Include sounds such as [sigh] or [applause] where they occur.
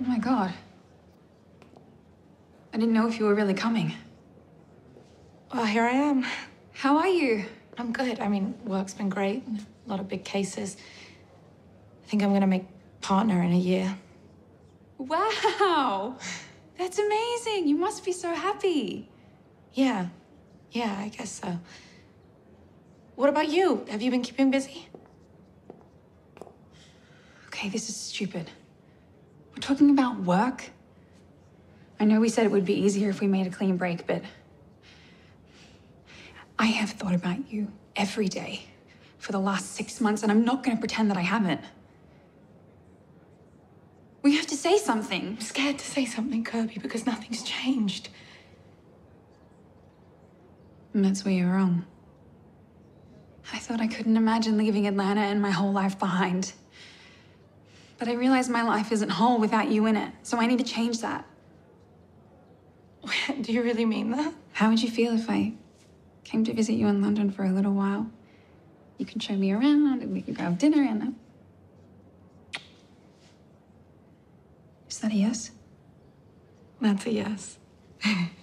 Oh my god. I didn't know if you were really coming. Well, here I am. How are you? I'm good. I mean, work's been great. A lot of big cases. I think I'm gonna make partner in a year. Wow! That's amazing. You must be so happy. Yeah. Yeah, I guess so. What about you? Have you been keeping busy? Okay, this is stupid. We're talking about work. I know we said it would be easier if we made a clean break, but I have thought about you every day for the last six months, and I'm not going to pretend that I haven't. We have to say something. I'm scared to say something, Kirby, because nothing's changed. And that's where you're wrong. I thought I couldn't imagine leaving Atlanta and my whole life behind. But I realize my life isn't whole without you in it, so I need to change that. [laughs] Do you really mean that? How would you feel if I came to visit you in London for a little while? You can show me around and we could grab dinner and. uh, Is that a yes? That's a yes. [laughs]